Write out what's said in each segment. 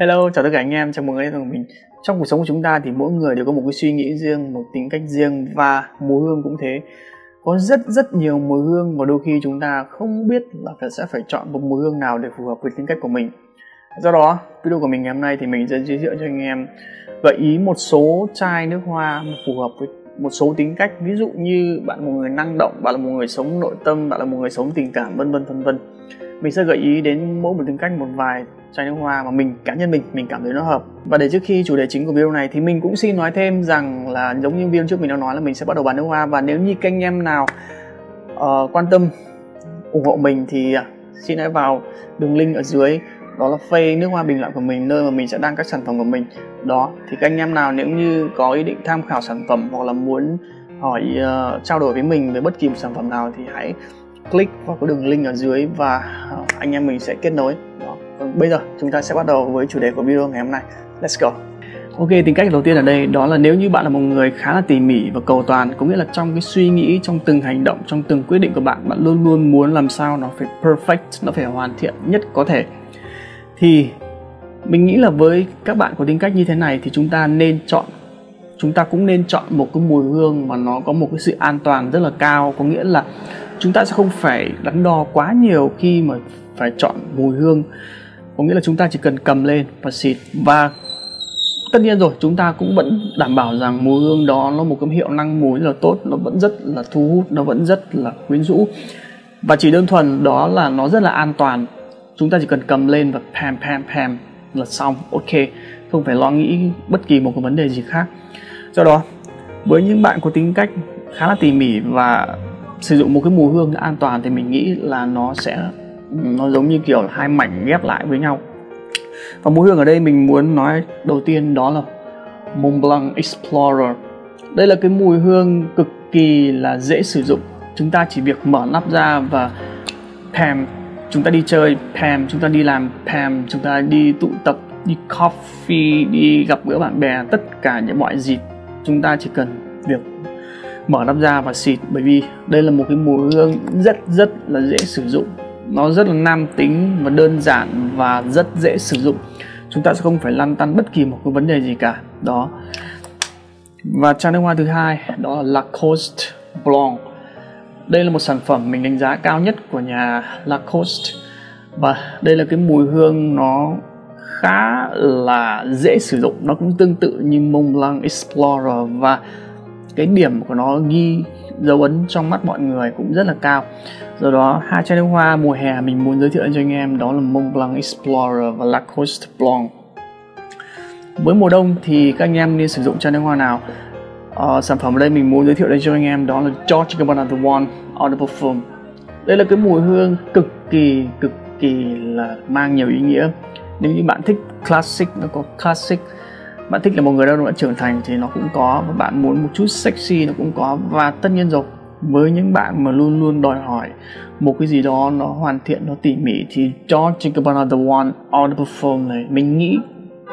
Hello, chào tất cả anh em, chào mừng anh đến với mình. Trong cuộc sống của chúng ta thì mỗi người đều có một cái suy nghĩ riêng, một tính cách riêng và mùi hương cũng thế. Có rất rất nhiều mùi hương và đôi khi chúng ta không biết là phải sẽ phải chọn một mùi hương nào để phù hợp với tính cách của mình. Do đó, video của mình ngày hôm nay thì mình sẽ giới thiệu cho anh em gợi ý một số chai nước hoa phù hợp với một số tính cách ví dụ như bạn là một người năng động bạn là một người sống nội tâm bạn là một người sống tình cảm vân vân vân vân. Mình sẽ gợi ý đến mỗi một tính cách một vài chai nước hoa mà mình cá nhân mình mình cảm thấy nó hợp. Và để trước khi chủ đề chính của video này thì mình cũng xin nói thêm rằng là giống như video trước mình đã nói là mình sẽ bắt đầu bán nước hoa. Và nếu như kênh em nào uh, quan tâm ủng hộ mình thì à, xin hãy vào đường link ở dưới đó là phê nước hoa bình luận của mình nơi mà mình sẽ đăng các sản phẩm của mình. Đó thì các anh em nào nếu như có ý định tham khảo sản phẩm hoặc là muốn hỏi uh, trao đổi với mình về bất kỳ một sản phẩm nào thì hãy click vào cái đường link ở dưới và uh, anh em mình sẽ kết nối. Đó. Còn bây giờ chúng ta sẽ bắt đầu với chủ đề của video ngày hôm nay. Let's go. Ok, tính cách đầu tiên ở đây đó là nếu như bạn là một người khá là tỉ mỉ và cầu toàn Có nghĩa là trong cái suy nghĩ, trong từng hành động, trong từng quyết định của bạn Bạn luôn luôn muốn làm sao nó phải perfect, nó phải hoàn thiện nhất có thể thì mình nghĩ là với các bạn có tính cách như thế này thì chúng ta nên chọn, chúng ta cũng nên chọn một cái mùi hương mà nó có một cái sự an toàn rất là cao. Có nghĩa là chúng ta sẽ không phải đắn đo quá nhiều khi mà phải chọn mùi hương. Có nghĩa là chúng ta chỉ cần cầm lên và xịt. Và tất nhiên rồi, chúng ta cũng vẫn đảm bảo rằng mùi hương đó nó một cái hiệu năng mùi rất là tốt, nó vẫn rất là thu hút, nó vẫn rất là quyến rũ. Và chỉ đơn thuần đó là nó rất là an toàn chúng ta chỉ cần cầm lên và pam pam pam là xong. Ok, không phải lo nghĩ bất kỳ một cái vấn đề gì khác. Do đó, với những bạn có tính cách khá là tỉ mỉ và sử dụng một cái mùi hương an toàn thì mình nghĩ là nó sẽ, nó giống như kiểu hai mảnh ghép lại với nhau. Và mùi hương ở đây mình muốn nói đầu tiên đó là Mont Blanc Explorer. Đây là cái mùi hương cực kỳ là dễ sử dụng. Chúng ta chỉ việc mở nắp ra và pam chúng ta đi chơi Pam, chúng ta đi làm Pam, chúng ta đi tụ tập, đi coffee, đi gặp gỡ bạn bè, tất cả những mọi dịp chúng ta chỉ cần việc mở nắp ra và xịt. Bởi vì đây là một cái mùi hương rất rất là dễ sử dụng. Nó rất là nam tính và đơn giản và rất dễ sử dụng. Chúng ta sẽ không phải lăn tăn bất kỳ một cái vấn đề gì cả. Đó. Và chai nước hoa thứ hai, đó là Lacoste Blanc đây là một sản phẩm mình đánh giá cao nhất của nhà Lacoste. Và đây là cái mùi hương nó khá là dễ sử dụng, nó cũng tương tự như Mont Blanc Explorer. Và cái điểm của nó ghi dấu ấn trong mắt mọi người cũng rất là cao. Do đó, hai chai nước hoa mùa hè mình muốn giới thiệu cho anh em đó là Mont Blanc Explorer và Lacoste Blanc. Với mùa đông thì các anh em nên sử dụng chai nước hoa nào? Uh, sản phẩm ở đây mình muốn giới thiệu đây cho anh em đó là George Gabbana The One Audible Perfume. Đây là cái mùi hương cực kỳ cực kỳ là mang nhiều ý nghĩa. Nếu như bạn thích classic nó có classic bạn thích là một người đàn ông trưởng thành thì nó cũng có và bạn muốn một chút sexy nó cũng có và tất nhiên rồi. Với những bạn mà luôn luôn đòi hỏi một cái gì đó nó hoàn thiện nó tỉ mỉ thì George Gabbana The One Audible Perfume này mình nghĩ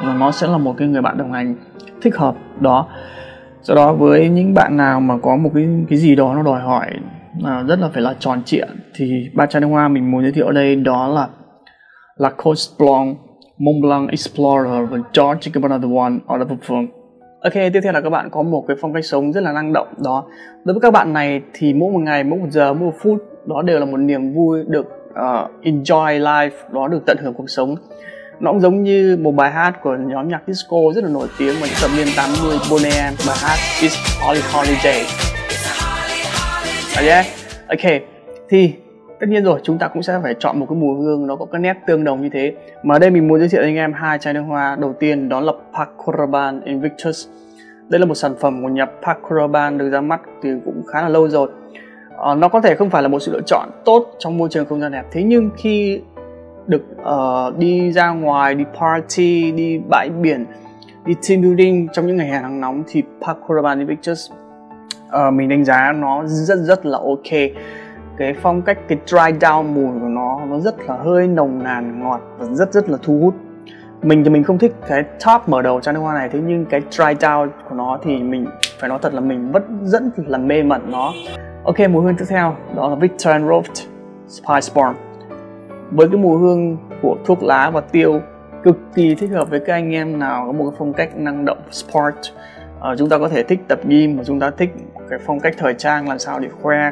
là nó sẽ là một cái người bạn đồng hành thích hợp đó do đó với những bạn nào mà có một cái cái gì đó nó đòi hỏi à, rất là phải là tròn trịa thì ba chai nước hoa mình muốn giới thiệu ở đây đó là Lacoste Blanc, Mont Blanc Explorer và George Gabbana The One ở Đà Phương. Ok, tiếp theo là các bạn có một cái phong cách sống rất là năng động đó. Đối với các bạn này thì mỗi một ngày, mỗi một giờ, mỗi một phút đó đều là một niềm vui được uh, enjoy life, đó được tận hưởng cuộc sống nó cũng giống như một bài hát của nhóm nhạc disco rất là nổi tiếng vào những thập niên 80 Boney bài hát It's Holly Holiday yeah. ok thì tất nhiên rồi chúng ta cũng sẽ phải chọn một cái mùi hương nó có cái nét tương đồng như thế. Mà ở đây mình muốn giới thiệu cho anh em hai chai nước hoa đầu tiên đó là Park Rabanne Invictus đây là một sản phẩm của nhà Park Rabanne được ra mắt từ cũng khá là lâu rồi. À, nó có thể không phải là một sự lựa chọn tốt trong môi trường không gian đẹp thế nhưng khi được uh, đi ra ngoài đi party đi bãi biển đi team building. Trong những ngày hè nắng nóng thì Park Rabanne Pictures uh, mình đánh giá nó rất rất là ok. Cái phong cách cái dry down mùi của nó nó rất là hơi nồng nàn ngọt và rất rất là thu hút. Mình thì mình không thích cái top mở đầu chai nước hoa này thế nhưng cái dry down của nó thì mình phải nói thật là mình vẫn rất là mê mẩn nó. Ok mùi hương tiếp theo đó là Victor and Roth Spice Bomb với cái mùi hương của thuốc lá và tiêu cực kỳ thích hợp với các anh em nào có một cái phong cách năng động sport. Uh, chúng ta có thể thích tập gym mà chúng ta thích cái phong cách thời trang làm sao để khoe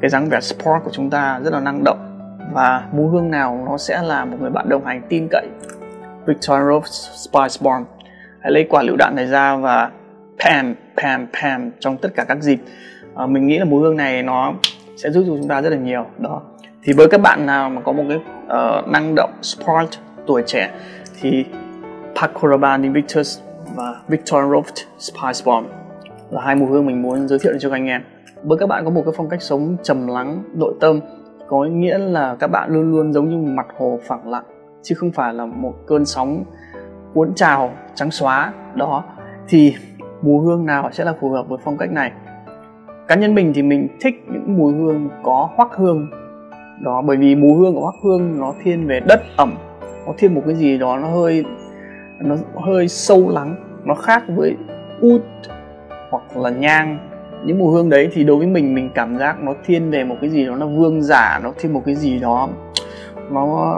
cái dáng vẻ sport của chúng ta rất là năng động. Và mùi hương nào nó sẽ là một người bạn đồng hành tin cậy. Victoria Rose Spice Bomb. Hãy lấy quả lựu đạn này ra và pam pam pam trong tất cả các dịp. À, mình nghĩ là mùi hương này nó sẽ giúp cho chúng ta rất là nhiều. Đó thì với các bạn nào mà có một cái uh, năng động sport tuổi trẻ thì Paco Rabanne Invictus và Victor Roft Spice Bomb là hai mùi hương mình muốn giới thiệu cho các anh em. Với các bạn có một cái phong cách sống trầm lắng nội tâm có nghĩa là các bạn luôn luôn giống như mặt hồ phẳng lặng chứ không phải là một cơn sóng cuốn trào trắng xóa. Đó thì mùi hương nào sẽ là phù hợp với phong cách này? Cá nhân mình thì mình thích những mùi hương có hoắc hương đó bởi vì mùi hương của hoắc hương nó thiên về đất ẩm. Nó thiên một cái gì đó nó hơi nó hơi sâu lắng nó khác với út hoặc là nhang. Những mùi hương đấy thì đối với mình mình cảm giác nó thiên về một cái gì đó nó vương giả nó thiên một cái gì đó nó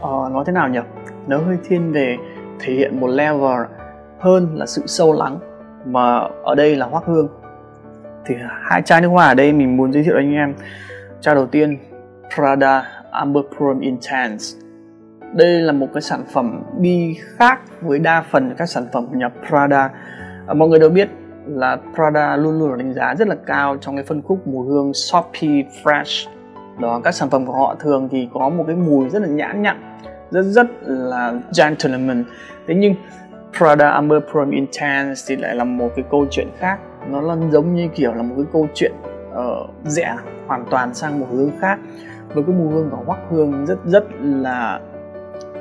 ờ, uh, nói thế nào nhỉ? Nó hơi thiên về thể hiện một level hơn là sự sâu lắng. Mà ở đây là hoắc hương. Thì hai chai nước hoa ở đây mình muốn giới thiệu anh em. Chai đầu tiên Prada Amber Pearl Intense. Đây là một cái sản phẩm đi khác với đa phần các sản phẩm của nhà Prada. À, mọi người đều biết là Prada luôn luôn đánh giá rất là cao trong cái phân khúc mùi hương soapy fresh. Đó các sản phẩm của họ thường thì có một cái mùi rất là nhãn nhặn rất rất là gentleman. Thế nhưng Prada Amber Prime Intense thì lại là một cái câu chuyện khác. Nó là giống như kiểu là một cái câu chuyện ờ, uh, rẽ hoàn toàn sang một hướng khác với cái mùi hương của hoắc hương rất rất là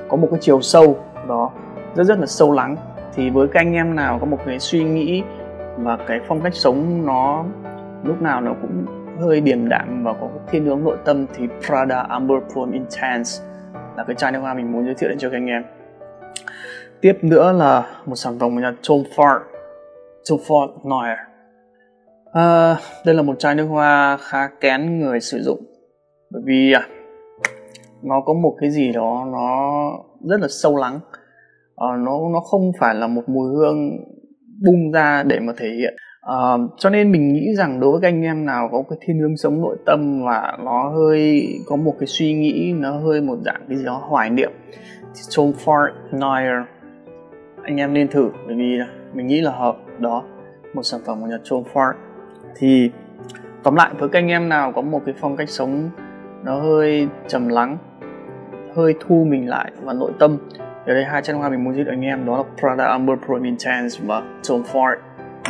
có một cái chiều sâu đó rất rất là sâu lắng. Thì với các anh em nào có một cái suy nghĩ và cái phong cách sống nó lúc nào nó cũng hơi điềm đạm và có thiên hướng nội tâm thì Prada Amber Plum Intense là cái chai nước hoa mình muốn giới thiệu đến cho các anh em. Tiếp nữa là một sản phẩm của nhà Tom Ford Tom Ford Noir. À, đây là một chai nước hoa khá kén người sử dụng bởi vì à, nó có một cái gì đó nó rất là sâu lắng. À, nó nó không phải là một mùi hương bung ra để mà thể hiện. À, cho nên mình nghĩ rằng đối với các anh em nào có cái thiên hướng sống nội tâm và nó hơi có một cái suy nghĩ nó hơi một dạng cái gì đó hoài niệm thì Tom Ford Nair anh em nên thử bởi vì à, mình nghĩ là hợp đó một sản phẩm của nhà Tom Ford thì tóm lại với các anh em nào có một cái phong cách sống nó hơi trầm lắng hơi thu mình lại và nội tâm. Ở đây hai chai hoa mình muốn giới thiệu anh em đó là Prada Amber Pro Intense và Tom Ford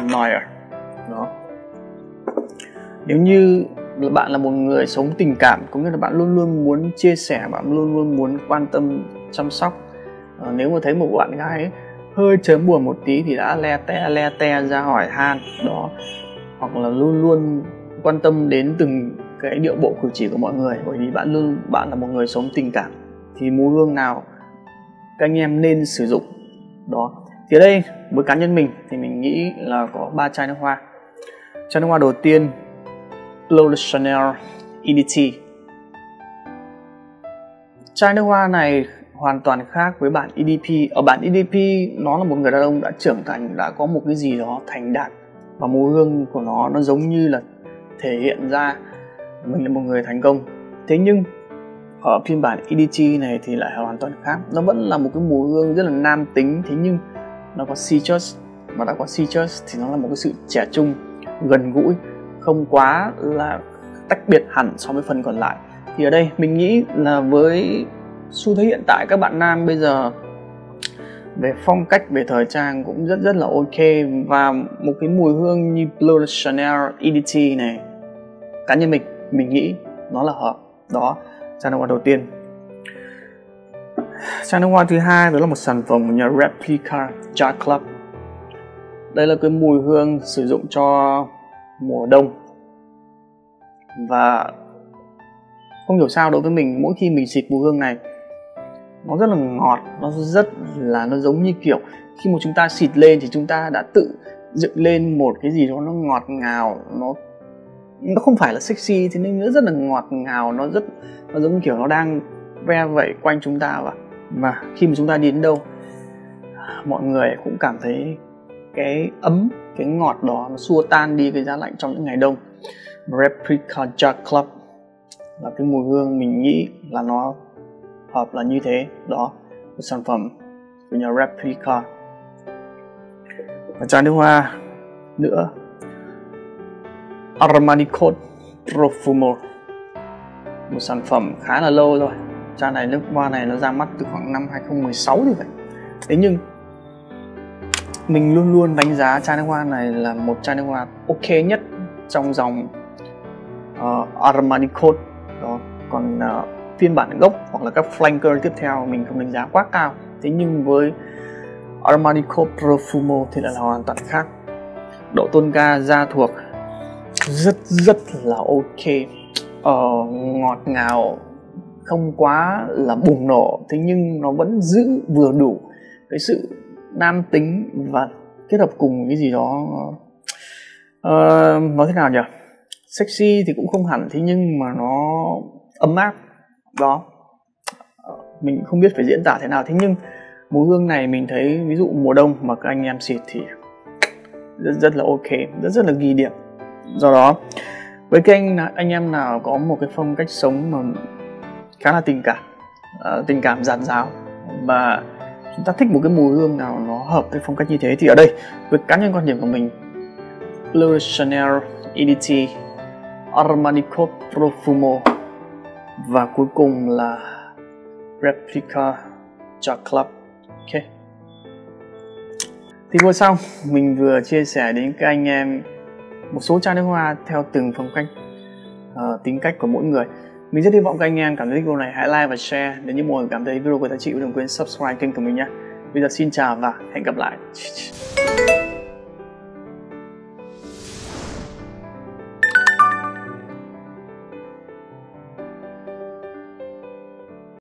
Noir đó. Nếu như bạn là một người sống tình cảm có nghĩa là bạn luôn luôn muốn chia sẻ bạn luôn luôn muốn quan tâm chăm sóc. À, nếu mà thấy một bạn gái ấy, hơi chớm buồn một tí thì đã le te le te ra hỏi han đó. Hoặc là luôn luôn quan tâm đến từng cái điệu bộ cử chỉ của mọi người, bởi vì bạn luôn, bạn là một người sống tình cảm. Thì mùi hương nào các anh em nên sử dụng đó. Thì ở đây, với cá nhân mình thì mình nghĩ là có ba chai nước hoa. Chai nước hoa đầu tiên Bleu Chanel EDT chai nước hoa này hoàn toàn khác với bản EDP ở bản EDP nó là một người đàn ông đã trưởng thành, đã có một cái gì đó thành đạt. Và mùi hương của nó nó giống như là thể hiện ra mình là một người thành công. Thế nhưng, ở phiên bản EDG này thì lại hoàn toàn khác. Nó vẫn là một cái mùi hương rất là nam tính, thế nhưng nó có citrus mà đã có citrus thì nó là một cái sự trẻ trung, gần gũi, không quá là tách biệt hẳn so với phần còn lại. Thì ở đây mình nghĩ là với xu thế hiện tại các bạn nam bây giờ, về phong cách, về thời trang cũng rất rất là ok. Và một cái mùi hương như Bleu Chanel EDT này, cá nhân mình mình nghĩ nó là hợp đó chai nước hoa đầu tiên. Chai nước hoa thứ hai, đó là một sản phẩm của nhà Replica Jar Club. Đây là cái mùi hương sử dụng cho mùa đông. Và không hiểu sao đối với mình, mỗi khi mình xịt mùi hương này, nó rất là ngọt, nó rất là, nó giống như kiểu khi mà chúng ta xịt lên thì chúng ta đã tự dựng lên một cái gì đó nó ngọt ngào, nó nó không phải là sexy, thế nên nó rất là ngọt ngào, nó rất, nó giống kiểu nó đang ve vẩy quanh chúng ta và và khi mà chúng ta đi đến đâu, mọi người cũng cảm thấy cái ấm, cái ngọt đó nó xua tan đi cái giá lạnh trong những ngày đông. Replica Jack Club là cái mùi hương mình nghĩ là nó hợp là như thế. Đó cái sản phẩm của nhà Replica và chai nước hoa nữa. Armani Code Profumo. Một sản phẩm khá là lâu rồi. Chai này nước hoa này nó ra mắt từ khoảng năm 2016 thì vậy. Thế nhưng mình luôn luôn đánh giá chai nước hoa này là một chai nước hoa ok nhất trong dòng ờ, uh, Armani Code đó còn uh, phiên bản gốc hoặc là các flanker tiếp theo mình không đánh giá quá cao. Thế nhưng với Armani Code Profumo thì lại là hoàn toàn khác. Độ tôn ca da thuộc rất rất là ok. Uh, ngọt ngào không quá là bùng nổ thế nhưng nó vẫn giữ vừa đủ cái sự nam tính và kết hợp cùng cái gì đó. Ờ, uh, nói thế nào nhỉ? Sexy thì cũng không hẳn thế nhưng mà nó ấm áp đó. Ờ, mình không biết phải diễn tả thế nào thế nhưng mùi hương này mình thấy ví dụ mùa đông mà các anh em xịt thì rất rất là ok rất rất là ghi điểm do đó với kênh anh em nào có một cái phong cách sống mà khá là tình cảm uh, tình cảm giản dào và chúng ta thích một cái mùi hương nào nó hợp với phong cách như thế thì ở đây với cá nhân quan điểm của mình Louis Chanel EDT Armani Code Profumo và cuối cùng là Replica Jack Club. Ok. Thì vừa xong mình vừa chia sẻ đến các anh em một số chai nước hoa theo từng phong cách uh, tính cách của mỗi người. Mình rất hy vọng các anh em cảm thấy video này hãy like và share. Nếu như mọi người cảm thấy video có giá trị đừng quên subscribe kênh của mình nhé. Bây giờ xin chào và hẹn gặp lại.